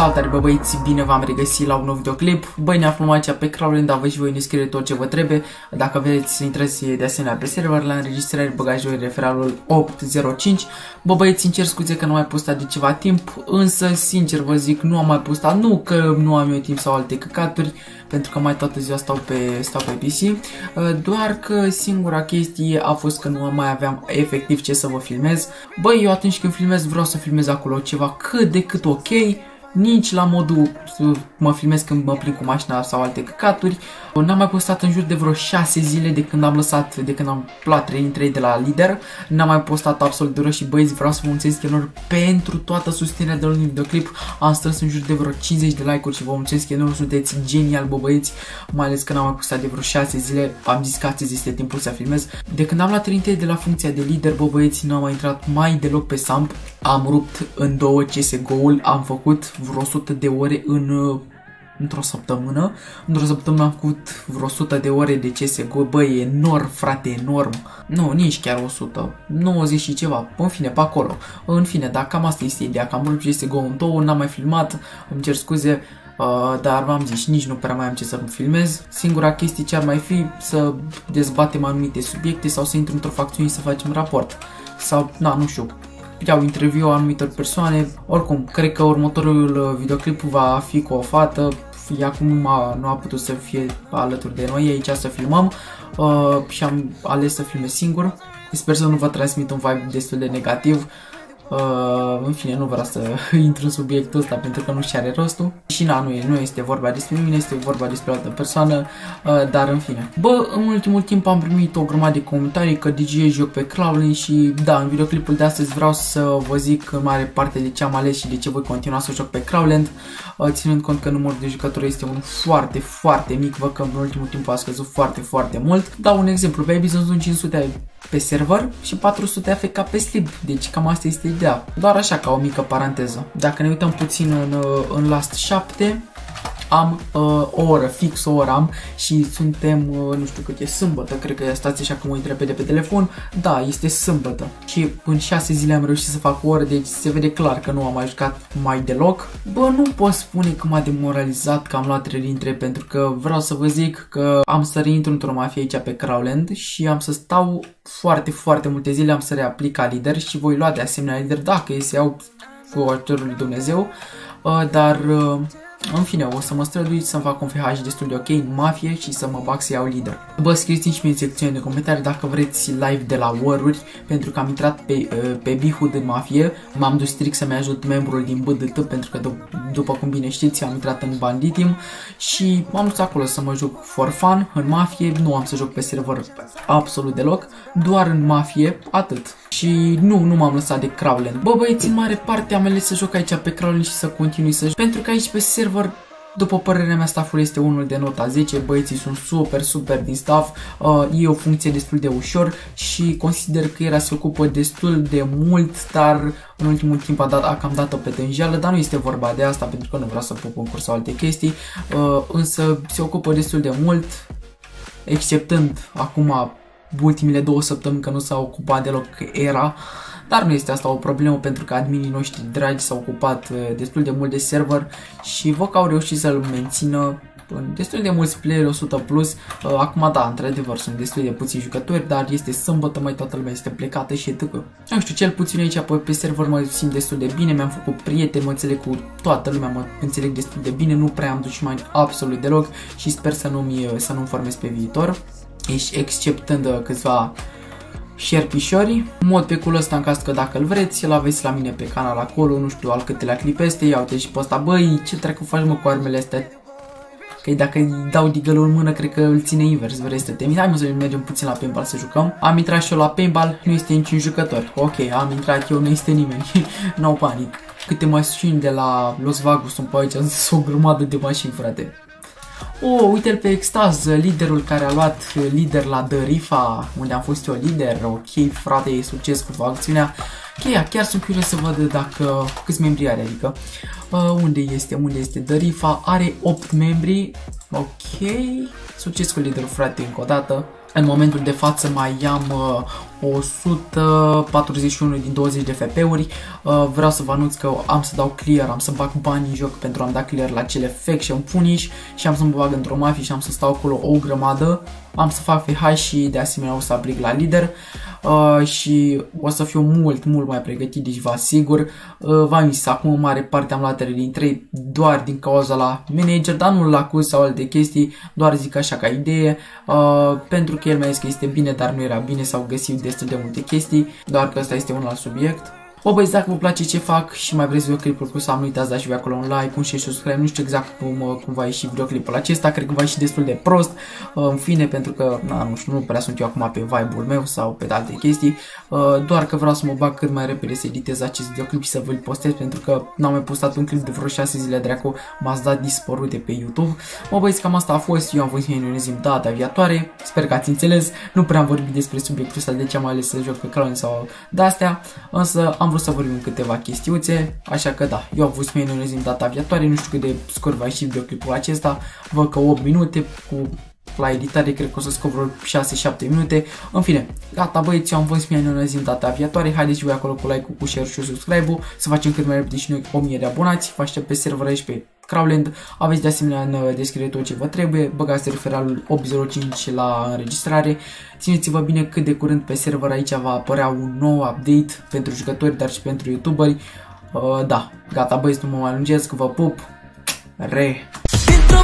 Salutare bă băieți, bine v-am regăsit la un nou videoclip. Băi, ne aflăm aici pe Crowland, aveți și voi în scrie tot ce vă trebuie. Dacă vreți să intrați de asemenea pe server, la înregistrare băgați voi referalul 805 Bă băieți, încerc scuze că nu mai postat de ceva timp Însă, sincer vă zic, nu am mai postat. Nu că nu am eu timp sau alte căcaturi pentru că mai toată ziua stau pe, stau pe PC, uh, doar că singura chestie a fost că nu mai aveam efectiv ce să vă filmez. Băi, eu atunci când filmez vreau să filmez acolo ceva cât de cât ok, nici la modul să mă filmez când mă plin cu mașina sau alte căcaturi. N-am mai postat în jur de vreo 6 zile de când am lăsat, de când am luat 3 dintre ei de la lider. N-am mai postat absolut de și băieți, vreau să vă mulțumesc enorm pentru toată susținerea de la un videoclip. Am strâns în jur de vreo 50 de like-uri și vă mulțumesc enorm, sunteți genial bă băieți, mai ales că n-am mai postat de vreo 6 zile. Am zis că astăzi este timpul să filmez. De când am luat 3 de la funcția de lider, bă băieți, nu am mai intrat mai deloc pe Samp. Am rupt în două CSGO-ul, am făcut vreo 100 de ore în uh, într-o săptămână. Într-o săptămână am făcut vreo 100 de ore de CSGO, băi, enorm, frate, enorm. Nu, nici chiar 100, 90 și ceva, în fine, pe acolo. În fine, dacă cam asta este ideea, că am rupt CSGO în două, n-am mai filmat, îmi cer scuze, Uh, dar v-am zis, nici nu prea mai am ce să filmez. Singura chestie ce ar mai fi să dezbatem anumite subiecte sau să intru într-o facțiune și să facem raport. Sau, na, nu știu, iau interviu anumitor persoane. Oricum, cred că următorul uh, videoclip va fi cu o fată, ea acum nu a, nu a putut să fie alături de noi aici să filmăm uh, și am ales să filmez singur. Sper să nu vă transmit un vibe destul de negativ. Uh, în fine, nu vreau să intru în subiectul ăsta pentru că nu și are rostul. Și na, nu, e, nu este vorba despre mine, este vorba despre o altă persoană, uh, dar în fine. Bă, în ultimul timp am primit o grămadă de comentarii că DJ joc pe Cloudlin și da, în videoclipul de astăzi vreau să vă zic în mare parte de ce am ales și de ce voi continua să joc pe Crowland, uh, ținând cont că numărul de jucători este unul foarte, foarte mic, văd că în ultimul timp a scăzut foarte, foarte mult. Dau un exemplu, Baby sunt 500 pe server și 400 AFK pe slip, deci cam asta este ideea. Doar așa ca o mică paranteză. Dacă ne uităm puțin în, în Last 7, am uh, o oră, fix o oră am și suntem, uh, nu știu cât e, sâmbătă, cred că stați așa cum o repede pe telefon, da, este sâmbătă și în 6 zile am reușit să fac o oră, deci se vede clar că nu am mai jucat mai deloc. Bă, nu pot spune că m-a demoralizat că am luat 3 dintre pentru că vreau să vă zic că am să reintru într-o mafie aici pe Crowland și am să stau foarte, foarte multe zile, am să reaplic ca lider și voi lua de asemenea lider dacă îi se iau cu ajutorul lui Dumnezeu, uh, dar uh, în fine, o să mă strădui să-mi fac un FH destul de ok în mafie și să mă bag să iau lider. Bă, scrieți și mie în secțiunea de comentarii dacă vreți live de la War-uri, pentru că am intrat pe, uh, pe Bihud în mafie, m-am dus strict să-mi ajut membrul din BDT, pentru că dup- după cum bine știți am intrat în Banditim și m-am dus acolo să mă joc for fun în mafie, nu am să joc pe server absolut deloc, doar în mafie, atât. Și nu, nu m-am lăsat de Crowland. Bă, băieți, în mare parte am ales să joc aici pe Crowland și să continui să joc, pentru că aici pe server după părerea mea, stafful este unul de nota 10, băieții sunt super, super din staff, uh, e o funcție destul de ușor și consider că era se ocupă destul de mult, dar în ultimul timp a, dat, a cam dat-o pe tânjeală, dar nu este vorba de asta pentru că nu vreau să pup în curs sau alte chestii, uh, însă se ocupă destul de mult, exceptând acum ultimile două săptămâni că nu s-a ocupat deloc era, dar nu este asta o problemă pentru că adminii noștri dragi s-au ocupat uh, destul de mult de server și văd că au reușit să-l mențină destul de mulți player 100 plus. Uh, acum da, într-adevăr sunt destul de puțini jucători, dar este sâmbătă, mai toată lumea este plecată și etc. Nu știu, cel puțin aici pe, pe server mă simt destul de bine, mi-am făcut prieteni, mă înțeleg cu toată lumea, mă înțeleg destul de bine, nu prea am dușmani absolut deloc și sper să nu-mi să nu formez pe viitor exceptând uh, câțiva șerpișori. În mod pe culă ăsta în caz că dacă îl vreți, îl aveți la mine pe canal acolo, nu știu al câtelea clip este, ia uite și pe ăsta, băi, ce treacă faci mă cu armele astea? Că dacă îi dau digălul în mână, cred că îl ține invers, vrei să te Hai mă să mergem puțin la paintball să jucăm. Am intrat și eu la paintball, nu este niciun jucător. Ok, am intrat eu, nu este nimeni. n-au panic. Câte mașini de la Los Vagos sunt pe aici, sunt o grămadă de mașini, frate. Oh, uite-l pe Extaz, liderul care a luat lider la The Rifa, unde am fost eu lider. Ok, frate, e succes cu acțiunea. Cheia, chiar sunt curios să văd dacă câți membri are, adică uh, unde este, unde este The Rifa, are 8 membri, Ok, succes cu liderul frate încă o dată. În momentul de față mai am uh, 141 din 20 de FP-uri. Uh, vreau să vă anunț că am să dau clear, am să bag bani în joc pentru a-mi da clear la cele faction punish și am să mă bag într-o mafie și am să stau acolo o grămadă. Am să fac FH și de asemenea o să aprig la lider uh, și o să fiu mult, mult mai pregătit, deci vă asigur. Uh, v-am zis, acum în mare parte am luat din 3 doar din cauza la manager, dar nu-l acuz sau alte chestii, doar zic așa ca idee, uh, pentru că el mi-a zis că este bine, dar nu era bine, s-au găsit destul de multe chestii, doar că ăsta este un alt subiect. O băieți, dacă vă place ce fac și mai vreți videoclipul cu să nu uitați dați și voi acolo un like, un share și subscribe. Nu știu exact cum, uh, cum va ieși videoclipul acesta, cred că va ieși destul de prost. Uh, în fine, pentru că, na, nu știu, nu prea sunt eu acum pe vibe-ul meu sau pe alte chestii. Uh, doar că vreau să mă bag cât mai repede să editez acest videoclip și să vă-l postez pentru că n-am mai postat un clip de vreo 6 zile dracu, m-ați dat dispărute pe YouTube. Mă băieți, cam asta a fost, eu am fost minunezim data viitoare, sper că ați înțeles, nu prea am vorbit despre subiectul ăsta, de ce am ales să joc pe clone sau de-astea, însă am vrut să vorbim câteva chestiuțe, așa că da, eu am vrut să mă în data viitoare, nu știu cât de scurt va ieși videoclipul acesta, văd că 8 minute cu la editare cred că o să scop vreo 6-7 minute. În fine, gata băieți, eu am fost mie în data viitoare. Haideți și voi acolo cu like-ul, cu share și subscribe-ul, să facem cât mai repede și noi 1000 de abonați. Vă aștept pe server aici pe Crowland. Aveți de asemenea în descriere tot ce vă trebuie. Băgați referalul 805 la înregistrare. Țineți-vă bine cât de curând pe server aici va apărea un nou update pentru jucători, dar și pentru youtuberi. Uh, da, gata băieți, nu mă mai lungesc, vă pup. Re! Dintr-o